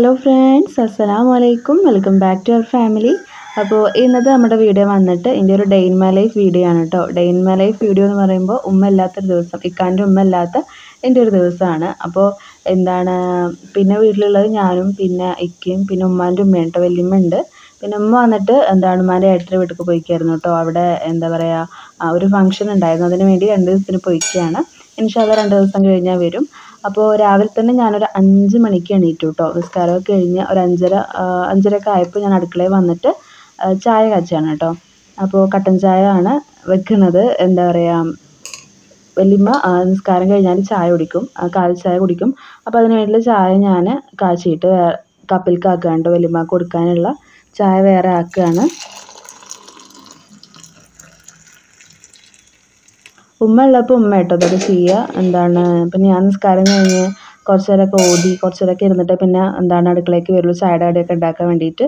Hello friends അസ്സലാമു വലൈക്കും welcome back to our family. അപ്പോൾ ഇന്നത്തെ നമ്മുടെ വീഡിയോ വന്നിട്ട് എന്റെ ഒരു day in my life video ആണ് കേട്ടോ day in my life video എന്ന് പറയുമ്പോൾ ഉമ്മ ഇല്ലാത്തൊരു ദിവസം ഇക്കാന്റെ ഉമ്മ ഇല്ലാത്ത എന്റെ ഒരു ദിവസമാണ്. അപ്പോൾ എന്താണ് പിന്നെ വീട്ടിലുള്ളത് ഞാനും പിന്നെ ഇക്കയും പിന്നെ ഉമ്മാന്റെ ഉമ്മയും കേട്ടോ വലിയമ്മ ഉണ്ട്. പിന്നെ ഉമ്മ വന്നിട്ട് എന്താണ് ഉമ്മാന്റെ ഏട്ടന്റെ വീട്ടിൽ പോയിക്കായിരുന്നു കേട്ടോ അവിടെ എന്താ പറയുക ഒരു ഫംഗ്ഷൻ ഉണ്ടായിരുന്നു. അതിന് വേണ്ടി രണ്ട് ദിവസത്തിന് പോയിക്കുകയാണ് ഇൻഷാല്ല രണ്ട് ദിവസം കഴിഞ്ഞാൽ വരും. അപ്പോൾ രാവിലെ തന്നെ ഞാനൊരു അഞ്ച് മണിക്ക് എണീറ്റു കേട്ടോ നിസ്കാരമൊക്കെ കഴിഞ്ഞ് ഒരു അഞ്ചര അഞ്ചരയൊക്കെ ആയപ്പോൾ ഞാൻ അടുക്കളയിൽ വന്നിട്ട് ചായ കാച്ചുകയാണ് കേട്ടോ അപ്പോൾ കട്ടൻ ചായ ആണ് വെക്കുന്നത് എന്താ പറയുക വലിയമ്മ നിസ്കാരം കഴിഞ്ഞാൽ ചായ കുടിക്കും കാൽ ചായ കുടിക്കും. അപ്പോൾ അതിന് വേണ്ടിയുള്ള ചായ ഞാൻ കാച്ചിയിട്ട് ആക്കുകയാണ് കേട്ടോ വല്യമ്മക്ക് കൊടുക്കാനുള്ള ചായ വേറെ ആക്കുകയാണ് ഉമ്മ ഉള്ളപ്പോൾ ഉമ്മ കേട്ടോ. അതൊക്കെ ചെയ്യുക എന്താണ് പിന്നെ ഞാൻ നിസ്കാരം കഴിഞ്ഞ് കുറച്ച് നേരമൊക്കെ ഓടി കുറച്ച് നേരമൊക്കെ ഇരുന്നിട്ട് പിന്നെ എന്താണ് അടുക്കളയ്ക്ക് വരുള്ളൂ ചായയുടെ കടിയൊക്കെ ഉണ്ടാക്കാൻ വേണ്ടിയിട്ട്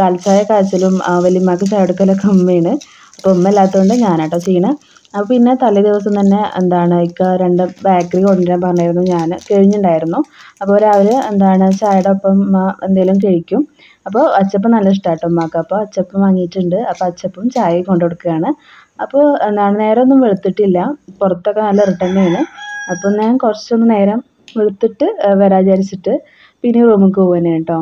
കാൽച്ചായ കാച്ചലും വലിയമ്മക്ക് ചായ എടുക്കലൊക്കെ ഉമ്മയാണ്. അപ്പോൾ ഉമ്മ ഇല്ലാത്തതുകൊണ്ട് ഞാനാട്ടോ ചെയ്യണേ. അപ്പോൾ പിന്നെ തലേ ദിവസം തന്നെ എന്താണ് ഇക്ക രണ്ട് ബേക്കറി കൊണ്ടുവരാൻ പറഞ്ഞായിരുന്നു ഞാൻ കഴിഞ്ഞിട്ടുണ്ടായിരുന്നു. അപ്പോൾ രാവിലെ എന്താണ് ചായയുടെ ഒപ്പം എന്തെങ്കിലും കഴിക്കും. അപ്പോൾ അച്ചപ്പം നല്ല ഇഷ്ടമാട്ടോ ഉമ്മാക്ക്. അപ്പോൾ അച്ചപ്പം വാങ്ങിയിട്ടുണ്ട്. അപ്പോൾ അച്ചപ്പം ചായ കൊണ്ടു കൊടുക്കുകയാണ് അപ്പോൾ എന്താണ് നേരമൊന്നും വെളുത്തിട്ടില്ല. പുറത്തൊക്കെ നല്ല ഇരുട്ടന്നെയാണ് അപ്പോൾ ഞാൻ കുറച്ചൊന്ന് നേരം വെളുത്തിട്ട് വരാം വിചാരിച്ചിട്ട് പിന്നെ റൂമിലേക്ക് പോകാനാണ് കേട്ടോ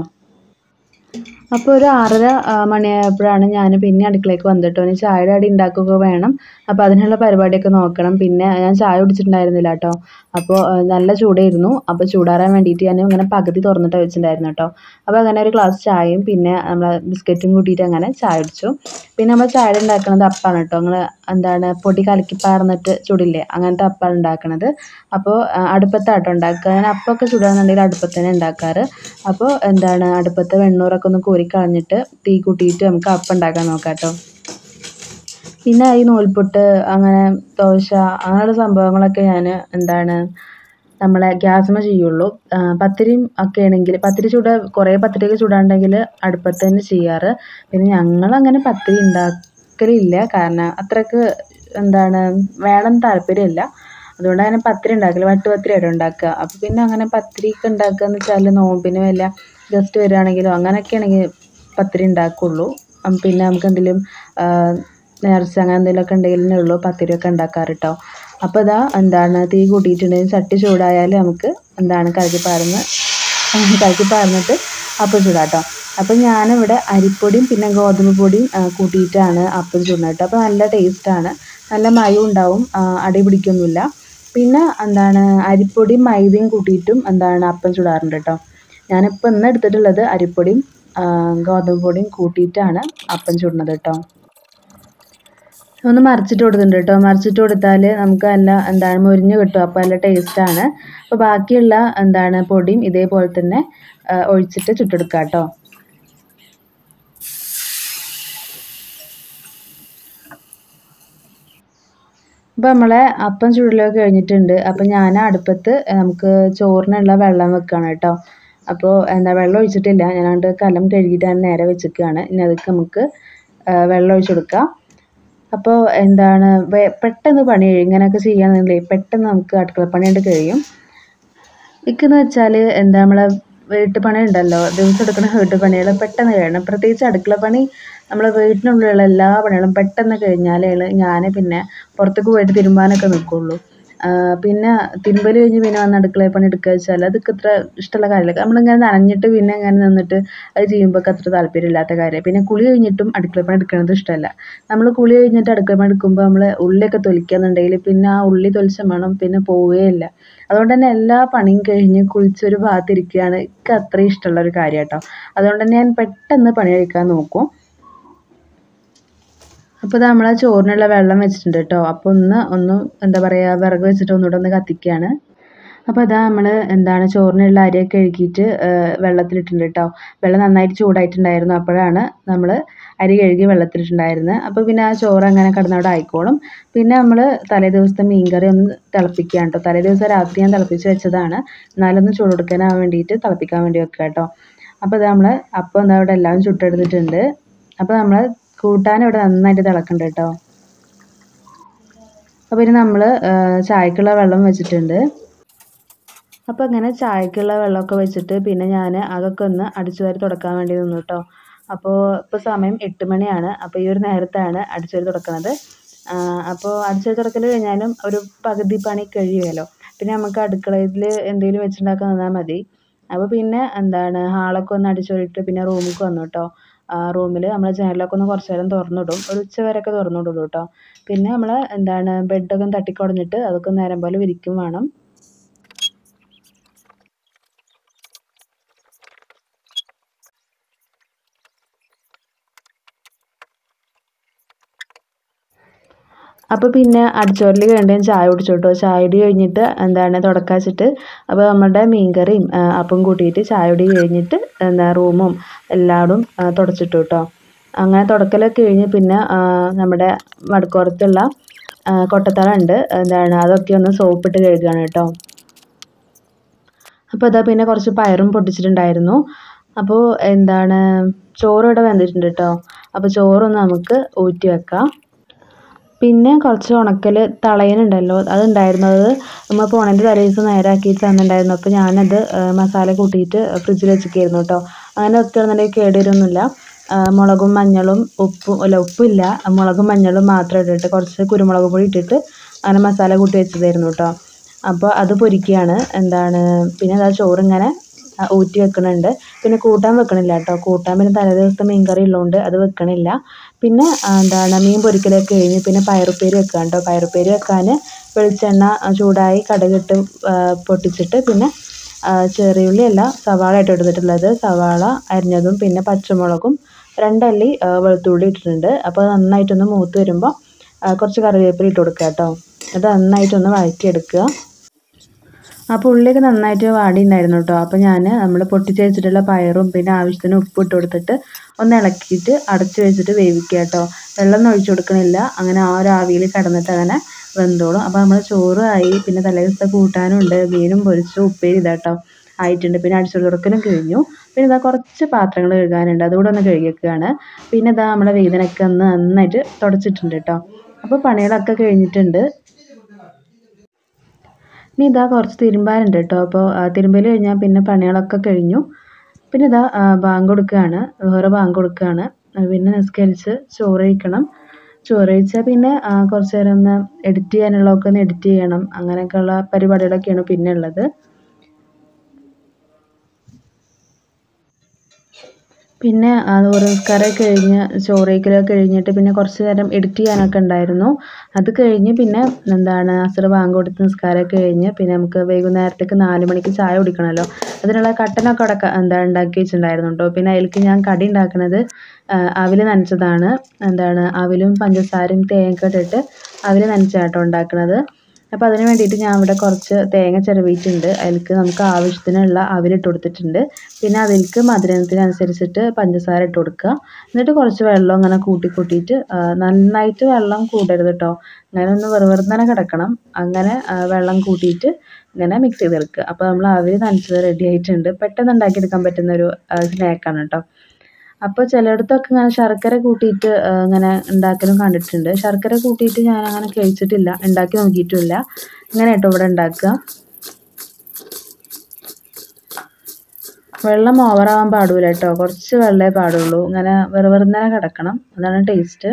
അപ്പോൾ ഒരു ആറര മണിയായപ്പോഴാണ് ഞാൻ പിന്നെ അടുക്കളയ്ക്ക് വന്നിട്ടോ ഇനി ചായയുടെ അടി ഉണ്ടാക്കുക വേണം. അപ്പോൾ അതിനുള്ള പരിപാടിയൊക്കെ നോക്കണം. പിന്നെ ഞാൻ ചായ കുടിച്ചിട്ടുണ്ടായിരുന്നില്ല കേട്ടോ. അപ്പോൾ നല്ല ചൂടായിരുന്നു. അപ്പോൾ ചൂടാറാൻ വേണ്ടിയിട്ട് ഞാൻ ഇങ്ങനെ പകുതി തുറന്നിട്ട് വെച്ചിട്ടുണ്ടായിരുന്നു കേട്ടോ. അപ്പോൾ അങ്ങനെ ഒരു ഗ്ലാസ് ചായയും പിന്നെ നമ്മൾ ബിസ്ക്കറ്റും കൂട്ടിയിട്ട് അങ്ങനെ ചായ കുടിച്ചു. പിന്നെ നമ്മൾ ചായ ഉണ്ടാക്കുന്നത് അപ്പാണ് കേട്ടോ. നിങ്ങൾ എന്താണ് പൊടി കലക്കി പാർന്നിട്ട് ചുടില്ലേ അങ്ങനത്തെ അപ്പാണ് ഉണ്ടാക്കുന്നത് അപ്പോൾ അടുപ്പത്താട്ടോ ഉണ്ടാക്കുക. ഞാൻ അപ്പമൊക്കെ ചൂടാണെന്നുണ്ടെങ്കിൽ അടുപ്പത്ത് തന്നെ ഉണ്ടാക്കാറ്. അപ്പോൾ എന്താണ് അടുപ്പത്തെ വെണ്ണൂറൊക്കെ ഒന്ന് കോരി കളഞ്ഞിട്ട് തീ കൂട്ടിയിട്ട് നമുക്ക് അപ്പം ഉണ്ടാക്കാൻ നോക്കാം കേട്ടോ പിന്നെ ഈ നൂൽപുട്ട് അങ്ങനെ ദോശ അങ്ങനെയുള്ള സംഭവങ്ങളൊക്കെ ഞാൻ എന്താണ് നമ്മളെ ഗ്യാസുമേ ചെയ്യുള്ളൂ. പത്തിരിയും ഒക്കെ ആണെങ്കിൽ പത്തിരി ചൂട കുറേ പത്തിരിയൊക്കെ ചൂടാണ്ടെങ്കിൽ അടുപ്പത്ത് തന്നെ ചെയ്യാറ്. പിന്നെ ഞങ്ങളങ്ങനെ പത്തിരി ഉണ്ടാക്കലില്ല. കാരണം അത്രയ്ക്ക് എന്താണ് വേണം താല്പര്യമില്ല. അതുകൊണ്ട് അങ്ങനെ പത്തിരി ഉണ്ടാക്കില്ല വട്ടുപത്തിരി പത്തിരിയായിട്ട് ഉണ്ടാക്കുക. അപ്പോൾ പിന്നെ അങ്ങനെ പത്തിരിയൊക്കെ ഉണ്ടാക്കുക എന്ന് വെച്ചാൽ നോമ്പിന് വല്ല ഗസ്റ്റ് വരികയാണെങ്കിലും അങ്ങനെയൊക്കെ ആണെങ്കിൽ പത്തിരി ഉണ്ടാക്കുള്ളൂ. പിന്നെ നമുക്ക് എന്തെങ്കിലും നേർച്ച അങ്ങനെ എന്തെങ്കിലുമൊക്കെ ഉണ്ടെങ്കിലേ ഉള്ളൂ പത്തിരിയൊക്കെ ഉണ്ടാക്കാറ് കേട്ടോ അപ്പോൾ ഇതാ എന്താണ് തീ കൂട്ടിയിട്ടുണ്ടെങ്കിൽ ചട്ടി ചൂടായാൽ നമുക്ക് എന്താണ് കഴുകി പാർന്ന് കഴുകി പാർന്നിട്ട് അപ്പം ചൂടാം കേട്ടോ അപ്പം ഞാനിവിടെ അരിപ്പൊടിയും പിന്നെ ഗോതമ്പ് പൊടിയും കൂട്ടിയിട്ടാണ് അപ്പം ചൂടുന്നത് കേട്ടോ. അപ്പോൾ നല്ല ടേസ്റ്റാണ് നല്ല മയവും ഉണ്ടാവും അടി പിടിക്കൊന്നുമില്ല. പിന്നെ എന്താണ് അരിപ്പൊടിയും മൈദയും കൂട്ടിയിട്ടും എന്താണ് അപ്പം ചൂടാറുണ്ട് കേട്ടോ. ഞാനിപ്പോൾ ഇന്ന് എടുത്തിട്ടുള്ളത് അരിപ്പൊടിയും ഗോതമ്പ് പൊടിയും കൂട്ടിയിട്ടാണ് അപ്പം ചുടുന്നത് കേട്ടോ. ഒന്ന് മറിച്ചിട്ട് കൊടുക്കുന്നുണ്ട് കേട്ടോ. മറിച്ചിട്ട് കൊടുത്താൽ നമുക്ക് നല്ല എന്താണ് മുരിഞ്ഞ് കിട്ടും. അപ്പോൾ നല്ല ടേസ്റ്റാണ് അപ്പോൾ ബാക്കിയുള്ള എന്താണ് പൊടിയും ഇതേപോലെ തന്നെ ഒഴിച്ചിട്ട് ചുട്ടെടുക്കുക കേട്ടോ. അപ്പോൾ നമ്മളെ അപ്പം ചുടലൊക്കെ കഴിഞ്ഞിട്ടുണ്ട്. അപ്പം ഞാൻ അടുപ്പത്ത് നമുക്ക് ചോറിനുള്ള വെള്ളം വെക്കുകയാണ് കേട്ടോ. അപ്പോൾ എന്താ വെള്ളം ഒഴിച്ചിട്ടില്ല. ഞാനാണ്ട് കലം കഴുകിയിട്ട് നേരെ വെച്ചിരിക്കുകയാണ് ഇനി അതൊക്കെ നമുക്ക് വെള്ളം ഒഴിച്ചു കൊടുക്കാം. അപ്പോൾ എന്താണ് പെട്ടെന്ന് പണി കഴിയും. ഇങ്ങനെയൊക്കെ ചെയ്യുകയാണെന്നുണ്ടെങ്കിൽ പെട്ടെന്ന് നമുക്ക് അടുക്കളപ്പണി കൊണ്ട് കഴിയും. ഇക്കെന്ന് വെച്ചാൽ എന്താ നമ്മളെ വീട്ടുപണി ഉണ്ടല്ലോ. ദിവസം എടുക്കുന്ന വീട്ടുപണികൾ പെട്ടെന്ന് കഴിയണം. പ്രത്യേകിച്ച് അടുക്കളപ്പണി നമ്മളെ വീട്ടിനുള്ളിലുള്ള എല്ലാ പണികളും പെട്ടെന്ന് കഴിഞ്ഞാലേ ഞാൻ പിന്നെ പുറത്തേക്ക് പോയിട്ട് തിരുമ്പാനൊക്കെ നിൽക്കുള്ളൂ പിന്നെ തിരുമ്പൽ കഴിഞ്ഞ് പിന്നെ വന്ന് അടുക്കളയിൽ പണി എടുക്കുക വെച്ചാൽ അതൊക്കെ അത്ര ഇഷ്ടമുള്ള കാര്യമല്ല. നമ്മളിങ്ങനെ നനഞ്ഞിട്ട് പിന്നെ ഇങ്ങനെ നിന്നിട്ട് അത് ചെയ്യുമ്പോൾ അത്ര താല്പര്യമില്ലാത്ത കാര്യം പിന്നെ കുളി കഴിഞ്ഞിട്ടും അടുക്കള പണി എടുക്കുന്നത് ഇഷ്ടമല്ല. നമ്മൾ കുളി കഴിഞ്ഞിട്ട് അടുക്കള പണി എടുക്കുമ്പോൾ നമ്മൾ ഉള്ളിയൊക്കെ തൊലിക്കുകയെന്നുണ്ടെങ്കിൽ പിന്നെ ആ ഉള്ളി തൊലിച്ച മണം പിന്നെ പോവുകയില്ല അതുകൊണ്ട് തന്നെ എല്ലാ പണിയും കഴിഞ്ഞ് കുളിച്ചൊരു ഭാഗത്തിരിക്കുകയാണ് എനിക്ക് അത്രയും ഇഷ്ടമുള്ള ഒരു കാര്യം കേട്ടോ അതുകൊണ്ട് തന്നെ ഞാൻ പെട്ടെന്ന് പണി കഴിക്കാൻ നോക്കും. അപ്പോൾ നമ്മൾ ചോറിനുള്ള വെള്ളം വെച്ചിട്ടുണ്ട് കേട്ടോ അപ്പോൾ ഒന്ന് ഒന്ന് എന്താ പറയുക വിറക് വെച്ചിട്ട് ഒന്നുകൂടെ ഒന്ന് കത്തിക്കുകയാണ് അപ്പോൾ അതാ നമ്മൾ എന്താണ് ചോറിനുള്ള അരിയൊക്കെ കഴുകിയിട്ട് വെള്ളത്തിലിട്ടുണ്ട് കേട്ടോ വെള്ളം നന്നായിട്ട് ചൂടായിട്ടുണ്ടായിരുന്നു. അപ്പോഴാണ് നമ്മൾ അരി കഴുകി വെള്ളത്തിലിട്ടുണ്ടായിരുന്നത് അപ്പോൾ പിന്നെ ആ ചോറ് അങ്ങനെ കിടന്നവിടെ ആയിക്കോളും പിന്നെ നമ്മൾ തലേ ദിവസത്തെ മീൻകറി ഒന്ന് തിളപ്പിക്കുകയാണ് കേട്ടോ തലേ ദിവസം രാത്രി ഞാൻ തിളപ്പിച്ച് വെച്ചതാണ്. എന്നാലൊന്ന് കൊടുക്കാനാ വേണ്ടിയിട്ട് തിളപ്പിക്കാൻ വേണ്ടി വെക്കുക കേട്ടോ അപ്പോൾ ഇത് നമ്മൾ അപ്പം എന്താ അവിടെ എല്ലാം ചുട്ടെടുത്തിട്ടുണ്ട്. അപ്പോൾ നമ്മൾ കൂട്ടാൻ ഇവിടെ നന്നായിട്ട് തിളക്കുന്നുണ്ട് കേട്ടോ. അപ്പോൾ ഇനി നമ്മൾ ചായക്കുള്ള വെള്ളം വെച്ചിട്ടുണ്ട്. അപ്പോൾ അങ്ങനെ ചായക്കുള്ള വെള്ളമൊക്കെ വെച്ചിട്ട് പിന്നെ ഞാൻ അതൊക്കെ ഒന്ന് അടിച്ചു വാരി തുടക്കാൻ വേണ്ടി നിന്നു കേട്ടോ. അപ്പോൾ ഇപ്പോൾ സമയം എട്ട് മണിയാണ്. അപ്പോൾ ഈ ഒരു നേരത്താണ് അടിച്ചു വാരി തുടക്കുന്നത് അപ്പോൾ അടിച്ചു വാരി തുടക്കൽ കഴിഞ്ഞാലും ഒരു പകുതി പണി കഴിയുമല്ലോ. പിന്നെ നമുക്ക് അടുക്കളയിൽ എന്തെങ്കിലും വെച്ചുണ്ടാക്കാൻ നിന്നാൽ മതി. അപ്പോൾ പിന്നെ എന്താണ് ഹാളൊക്കെ ഒന്ന് അടിച്ചു വാരിയിട്ട് പിന്നെ റൂമിലേക്ക് വന്നു കേട്ടോ. റൂമിൽ നമ്മൾ ജനലൊക്കെ ഒന്ന് കുറച്ച് നേരം തുറന്നിടും. ഒരു ഉച്ച വരെയൊക്കെ തുറന്നിടുള്ളൂ കേട്ടോ പിന്നെ നമ്മൾ എന്താണ് ബെഡൊക്കെ തട്ടിക്കുടഞ്ഞിട്ട് അതൊക്കെ നേരം പോലെ വിരിക്കും വേണം. അപ്പോൾ പിന്നെ അടിച്ചോറിൽ കഴിഞ്ഞാൽ ചായ കുടിച്ചു കേട്ടോ ചായ കുടി കഴിഞ്ഞിട്ട് എന്താണ് തുടക്കാച്ചിട്ട് അപ്പോൾ നമ്മുടെ മീൻകറിയും അപ്പം കൂട്ടിയിട്ട് ചായ കുടി കഴിഞ്ഞിട്ട് എന്താ റൂമും എല്ലായിടും തുടച്ചിട്ടു കേട്ടോ അങ്ങനെ തുടക്കലൊക്കെ കഴിഞ്ഞ് പിന്നെ നമ്മുടെ വടക്കോറത്തുള്ള കൊട്ടത്തറ ഉണ്ട് എന്താണ് അതൊക്കെ ഒന്ന് സോപ്പിട്ട് കഴുകുകയാണ് കേട്ടോ. അപ്പോൾ അതാ പിന്നെ കുറച്ച് പയറും പൊട്ടിച്ചിട്ടുണ്ടായിരുന്നു. അപ്പോൾ എന്താണ് ചോറ് ഇവിടെ വെന്തിട്ടുണ്ട് കേട്ടോ. അപ്പോൾ ചോറൊന്ന് നമുക്ക് ഊറ്റി വെക്കാം. പിന്നെ കുറച്ച് ഉണക്കൽ തളയനുണ്ടല്ലോ ഉണ്ടല്ലോ അത് നമ്മൾ പോണേന്റെ തലേ ദിവസം നേരാക്കിയിട്ട് തന്നിട്ടുണ്ടായിരുന്നു. അപ്പോൾ ഞാനത് മസാല കൂട്ടിയിട്ട് ഫ്രിഡ്ജിൽ വെച്ചിരിക്കുകയായിരുന്നു കേട്ടോ. അങ്ങനെ വെക്കുകയാണെന്നുണ്ടെങ്കിൽ കേടുവരൊന്നുമില്ല മുളകും മഞ്ഞളും ഉപ്പും അല്ല ഉപ്പില്ല. മുളകും മഞ്ഞളും മാത്രം ഇട്ടിട്ട് കുറച്ച് കുരുമുളക് പൊടി ഇട്ടിട്ട് അങ്ങനെ മസാല കൂട്ടി വെച്ചതായിരുന്നു കേട്ടോ. അപ്പോൾ അത് പൊരിക്കുകയാണ്. എന്താണ് പിന്നെ അതാ ചോറിങ്ങനെ ഊറ്റി വെക്കണുണ്ട്. പിന്നെ കൂട്ടാൻ വെക്കണില്ല കേട്ടോ. കൂട്ടാൻ പിന്നെ തലേ ദിവസത്തെ മീൻകറി ഉള്ളതുകൊണ്ട് അത് വെക്കണില്ല. പിന്നെ എന്താണ് മീൻ പൊരിക്കലൊക്കെ കഴിഞ്ഞ് പിന്നെ പയറുപ്പേരി വെക്കാം കേട്ടോ പയറുപ്പേരി വെക്കാൻ വെളിച്ചെണ്ണ ചൂടായി കടുകിട്ട് പൊട്ടിച്ചിട്ട് പിന്നെ ചെറിയുള്ളി അല്ല സവാള ആയിട്ട് എടുത്തിട്ടുള്ളത്. സവാള അരിഞ്ഞതും പിന്നെ പച്ചമുളകും രണ്ടല്ലി വെളുത്തുള്ളി ഇട്ടിട്ടുണ്ട്. അപ്പോൾ നന്നായിട്ടൊന്ന് മൂത്ത് വരുമ്പോൾ കുറച്ച് കറിവേപ്പില ഇട്ട് കൊടുക്കുക കേട്ടോ അത് നന്നായിട്ടൊന്ന് വഴറ്റിയെടുക്കുക. അപ്പോൾ ഉള്ളിയൊക്കെ നന്നായിട്ട് വാടിയിട്ടുണ്ടായിരുന്നു കേട്ടോ അപ്പോൾ ഞാൻ നമ്മൾ പൊട്ടിച്ച് വെച്ചിട്ടുള്ള പയറും പിന്നെ ആവശ്യത്തിന് ഉപ്പ് ഇട്ട് കൊടുത്തിട്ട് ഒന്ന് ഇളക്കിയിട്ട് അടച്ചു വെച്ചിട്ട് വേവിക്കുക കേട്ടോ വെള്ളം ഒഴിച്ചു കൊടുക്കണില്ല. അങ്ങനെ ആ ഒരു ആവിയിൽ കിടന്നിട്ട് അങ്ങനെ വെന്തോളും. അപ്പോൾ നമ്മൾ ചോറ് ആയി പിന്നെ തലേ ദിവസത്തെ കൂട്ടാനും ഉണ്ട്. മീനും പൊരിച്ചു ഉപ്പേരി ഇതാട്ടോ ആയിട്ടുണ്ട്. പിന്നെ അടിച്ചു കൊടുക്കലും കഴിഞ്ഞു. പിന്നെ ഇതാ കുറച്ച് പാത്രങ്ങൾ കഴുകാനുണ്ട്. അതുകൂടെ ഒന്ന് കഴുകി വെക്കുകയാണ് പിന്നെ ഇതാ നമ്മുടെ വേദനയൊക്കെ ഒന്ന് നന്നായിട്ട് തുടച്ചിട്ടുണ്ട് കേട്ടോ അപ്പോൾ പണികളൊക്കെ കഴിഞ്ഞിട്ടുണ്ട്. ഇനി ഇതാ കുറച്ച് തിരുമ്പാനുണ്ട് കേട്ടോ. അപ്പോൾ തിരുമ്പൽ കഴിഞ്ഞാൽ പിന്നെ പണികളൊക്കെ കഴിഞ്ഞു. പിന്നെ ഇതാ ബാങ്ക് കൊടുക്കുകയാണ്. വേറെ ബാങ്ക് കൊടുക്കുകയാണ്. പിന്നെ നിസ്കരിച്ച് ചോറ് കഴിക്കണം. ചോറ് കഴിച്ചാൽ പിന്നെ കുറച്ച് നേരം ഒന്ന് എഡിറ്റ് ചെയ്യാനുള്ളതൊക്കെ ഒന്ന് എഡിറ്റ് ചെയ്യണം. അങ്ങനെയൊക്കെയുള്ള പരിപാടികളൊക്കെയാണ് പിന്നെ ഉള്ളത് പിന്നെ ഓരോ നിസ്കാരമൊക്കെ കഴിഞ്ഞ് ചോറ് കഴിക്കലൊക്കെ കഴിഞ്ഞിട്ട് പിന്നെ കുറച്ച് നേരം എഡിറ്റ് ചെയ്യാനൊക്കെ ഉണ്ടായിരുന്നു. അത് കഴിഞ്ഞ് പിന്നെ എന്താണ് അസർ ബാങ്ക് കൊടുത്ത് നിസ്കാരമൊക്കെ കഴിഞ്ഞ് പിന്നെ നമുക്ക് വൈകുന്നേരത്തേക്ക് നാല് മണിക്ക് ചായ കുടിക്കണമല്ലോ. അതിനുള്ള കട്ടനൊക്കെ അവിടെ എന്താ ഉണ്ടാക്കി വെച്ചിട്ടുണ്ടായിരുന്നു കേട്ടോ പിന്നെ അതിലേക്ക് ഞാൻ കടി ഉണ്ടാക്കുന്നത് അവിൽ നനച്ചതാണ്. എന്താണ് അവിലും പഞ്ചസാരയും തേങ്ങയൊക്കെ ഇട്ടിട്ട് അവിൽ നനച്ചാട്ടോ ഉണ്ടാക്കുന്നത് അപ്പോൾ അതിന് വേണ്ടിയിട്ട് ഞാൻ ഇവിടെ കുറച്ച് തേങ്ങ ചിരവിയിട്ടുണ്ട്. അതിലേക്ക് നമുക്ക് ആവശ്യത്തിനുള്ള അവരിട്ട് കൊടുത്തിട്ടുണ്ട്. പിന്നെ അതിലേക്ക് മധുരത്തിനനുസരിച്ചിട്ട് പഞ്ചസാര ഇട്ട് കൊടുക്കുക. എന്നിട്ട് കുറച്ച് വെള്ളം ഇങ്ങനെ കൂട്ടി കൂട്ടിയിട്ട് നന്നായിട്ട് വെള്ളം കൂടരുത് കേട്ടോ അങ്ങനെ ഒന്ന് വെറുതെ കിടക്കണം. അങ്ങനെ വെള്ളം കൂട്ടിയിട്ട് ഇങ്ങനെ മിക്സ് ചെയ്തെടുക്കുക. അപ്പോൾ നമ്മൾ അവിൽ നനച്ചത് റെഡി ആയിട്ടുണ്ട്. പെട്ടെന്ന് ഉണ്ടാക്കിയെടുക്കാൻ പറ്റുന്ന ഒരു സ്നാക്കാണ് കേട്ടോ അപ്പോൾ ചിലയിടത്തൊക്കെ ഇങ്ങനെ ശർക്കര കൂട്ടിയിട്ട് ഇങ്ങനെ ഉണ്ടാക്കലും കണ്ടിട്ടുണ്ട്. ശർക്കര കൂട്ടിയിട്ട് ഞാൻ അങ്ങനെ കഴിച്ചിട്ടില്ല ഉണ്ടാക്കി നോക്കിയിട്ടുമില്ല ഇങ്ങനെ കേട്ടോ ഇവിടെ ഉണ്ടാക്കുക. വെള്ളം ഓവറാവാൻ പാടില്ല കേട്ടോ. കുറച്ച് വെള്ളമേ പാടുള്ളൂ. ഇങ്ങനെ വെറു വെറുതെ കിടക്കണം. അതാണ് ടേസ്റ്റ്.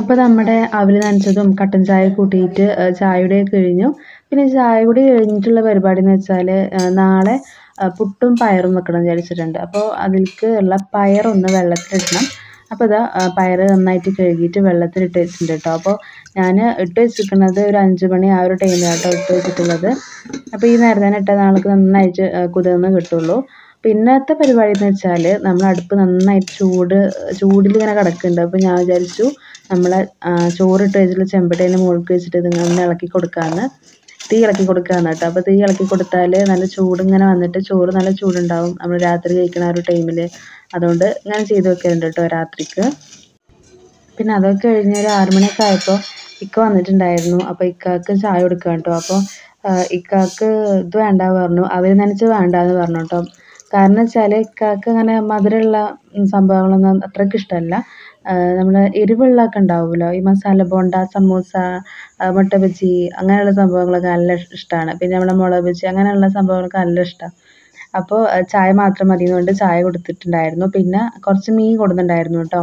അപ്പോൾ നമ്മുടെ അവൽ നനച്ചതും കട്ടൻ ചായ കൂട്ടിയിട്ട് ചായയുടെ കഴിഞ്ഞു. പിന്നെ ചായ കൂടി കഴിഞ്ഞിട്ടുള്ള പരിപാടി എന്ന് വെച്ചാൽ നാളെ പുട്ടും പയറും വെക്കണം വിചാരിച്ചിട്ടുണ്ട്. അപ്പോൾ അതിലേക്ക് ഉള്ള പയറൊന്ന് വെള്ളത്തിലിടണം. അപ്പോൾ ഇതാ പയർ നന്നായിട്ട് കഴുകിയിട്ട് വെള്ളത്തിലിട്ട് വെച്ചിട്ടുണ്ട് കേട്ടോ. അപ്പോൾ ഞാൻ ഇട്ട് വെച്ചിരിക്കുന്നത് ഒരു അഞ്ച് മണി ആ ഒരു ടൈമിലാട്ടോ ഇട്ട് വെച്ചിട്ടുള്ളത്. അപ്പോൾ ഈ നേരത്തെ തന്നെ ഇട്ടാൽ നമുക്ക് നന്നായിട്ട് കുതിർന്ന് കിട്ടുള്ളൂ. പിന്നത്തെ പരിപാടി എന്ന് വെച്ചാൽ നമ്മൾ അടുപ്പ് നന്നായിട്ട് ചൂട് ചൂടിൽ ഇങ്ങനെ കിടക്കുന്നുണ്ട്. അപ്പോൾ ഞാൻ വിചാരിച്ചു നമ്മളെ ചോറിട്ട് വെച്ചിട്ടുള്ള ചെമ്പട്ടേന്റെ മുകളിൽ വെച്ചിട്ട് ഇതിങ്ങനെ ഒന്ന് ഇളക്കി കൊടുക്കാമെന്ന് തീ ഇളക്കി കൊടുക്കുകയാണ് കേട്ടോ. അപ്പോൾ തീ ഇളക്കി കൊടുത്താൽ നല്ല ചൂടിങ്ങനെ വന്നിട്ട് ചോറ് നല്ല ചൂടുണ്ടാവും. നമ്മൾ രാത്രി കഴിക്കണ ഒരു ടൈമിൽ അതുകൊണ്ട് ഇങ്ങനെ ചെയ്ത് വെക്കലുണ്ട് കേട്ടോ രാത്രിക്ക്. പിന്നെ അതൊക്കെ കഴിഞ്ഞ് ഒരു ആറ് മണിയൊക്കെ ആയപ്പോൾ ഇക്ക വന്നിട്ടുണ്ടായിരുന്നു. അപ്പോൾ ഇക്കാക്ക് ചായ കൊടുക്കുക കേട്ടോ. അപ്പോൾ ഇക്കാക്ക് ഇത് വേണ്ട പറഞ്ഞു. അവർ നനച്ച് വേണ്ട എന്ന് പറഞ്ഞു കേട്ടോ. കാരണം വെച്ചാൽ ഇക്കാക്ക് അങ്ങനെ മധുരമുള്ള സംഭവങ്ങളൊന്നും അത്രയ്ക്ക് ഇഷ്ടമല്ല. നമ്മൾ എരിവുള്ളതൊക്കെ ഉണ്ടാവുമല്ലോ. ഈ മസാല ബോണ്ട സമൂസ മുട്ട ബജി അങ്ങനെയുള്ള സംഭവങ്ങളൊക്കെ നല്ല ഇഷ്ടമാണ്. പിന്നെ നമ്മുടെ മുളക് ബജി അങ്ങനെയുള്ള സംഭവങ്ങളൊക്കെ നല്ല ഇഷ്ടമാണ് അപ്പോൾ ചായ മാത്രം മതി കൊണ്ട് ചായ കൊടുത്തിട്ടുണ്ടായിരുന്നു. പിന്നെ കുറച്ച് മീൻ കൊടുത്തിട്ടുണ്ടായിരുന്നു കേട്ടോ.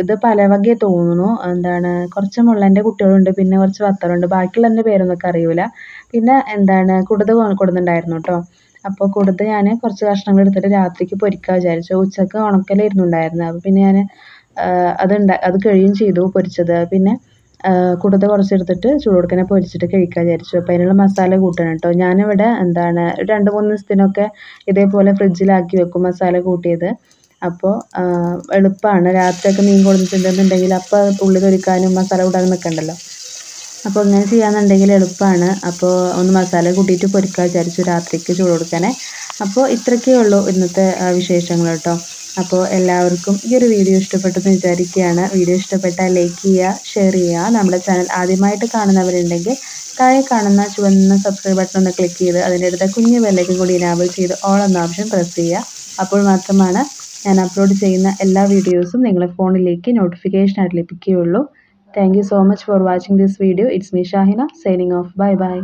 ഇത് പല വകയെ തോന്നുന്നു. എന്താണ് കുറച്ച് മുള്ളന്റെ കുട്ടികളുണ്ട് പിന്നെ കുറച്ച് വത്തലുണ്ട്. ബാക്കിയുള്ളതിന്റെ പേരൊന്നും എനിക്ക് അറിയില്ല പിന്നെ എന്താണ് കുടുത കൊടുത്തിട്ടുണ്ടായിരുന്നു കേട്ടോ. അപ്പോൾ കൊടുത്ത് ഞാൻ കുറച്ച് കഷ്ണങ്ങൾ എടുത്തിട്ട് രാത്രിക്ക് പൊരിക്കാൻ വിചാരിച്ചു. ഉച്ചയ്ക്ക് ഉണക്കലായിരുന്നു അപ്പോൾ പിന്നെ ഞാൻ അത് അത് കഴിയും ചെയ്തു പൊരിച്ചത്. പിന്നെ കുടുത കുറച്ചെടുത്തിട്ട് ചൂടുകൊടുക്കനെ പൊരിച്ചിട്ട് കഴിക്കാൻ വിചാരിച്ചു. അപ്പോൾ അതിനുള്ള മസാല കൂട്ടണം കേട്ടോ. ഞാനിവിടെ എന്താണ് രണ്ട് മൂന്ന് ദിവസത്തിനൊക്കെ ഇതേപോലെ ഫ്രിഡ്ജിലാക്കി വെക്കും മസാല കൂട്ടിയത്. അപ്പോൾ എളുപ്പമാണ് രാത്രിയൊക്കെ മീൻ കൊടുത്തിട്ടുണ്ടെന്നുണ്ടെങ്കിൽ അപ്പോൾ ഉള്ളി തൊലിക്കാനും മസാല കൂട്ടാനും നിൽക്കണ്ടല്ലോ അപ്പോൾ ഇങ്ങനെ ചെയ്യാന്നുണ്ടെങ്കിൽ എളുപ്പമാണ്. അപ്പോൾ ഒന്ന് മസാല കൂട്ടിയിട്ട് പൊരിക്കാൻ വിചാരിച്ചു രാത്രിക്ക് ചൂട് കൊടുക്കാനേ. അപ്പോൾ ഇത്രയൊക്കെ ഉള്ളൂ ഇന്നത്തെ വിശേഷങ്ങൾ കേട്ടോ. അപ്പോൾ എല്ലാവർക്കും ഈ ഒരു വീഡിയോ ഇഷ്ടപ്പെട്ടെന്ന് വിചാരിക്കുകയാണ്. വീഡിയോ ഇഷ്ടപ്പെട്ടാൽ ലൈക്ക് ചെയ്യുക ഷെയർ ചെയ്യുക. നമ്മുടെ ചാനൽ ആദ്യമായിട്ട് കാണുന്നവരുണ്ടെങ്കിൽ താഴെ കാണുന്ന ചുവന്ന സബ്സ്ക്രൈബ് ബട്ടൺ ഒന്ന് ക്ലിക്ക് ചെയ്ത് അതിന്റെ അടുത്ത കുഞ്ഞു ബെല്ലേക്കും കൂടി ഇനാബിൾ ചെയ്ത് ഓൾ എന്ന ഓപ്ഷൻ പ്രസ് ചെയ്യുക. അപ്പോൾ മാത്രമാണ് ഞാൻ അപ്ലോഡ് ചെയ്യുന്ന എല്ലാ വീഡിയോസും നിങ്ങളുടെ ഫോണിലേക്ക് നോട്ടിഫിക്കേഷനായിട്ട് ലഭിക്കുകയുള്ളൂ. Thank you so much for watching this video. It's me Shahina signing off. Bye bye.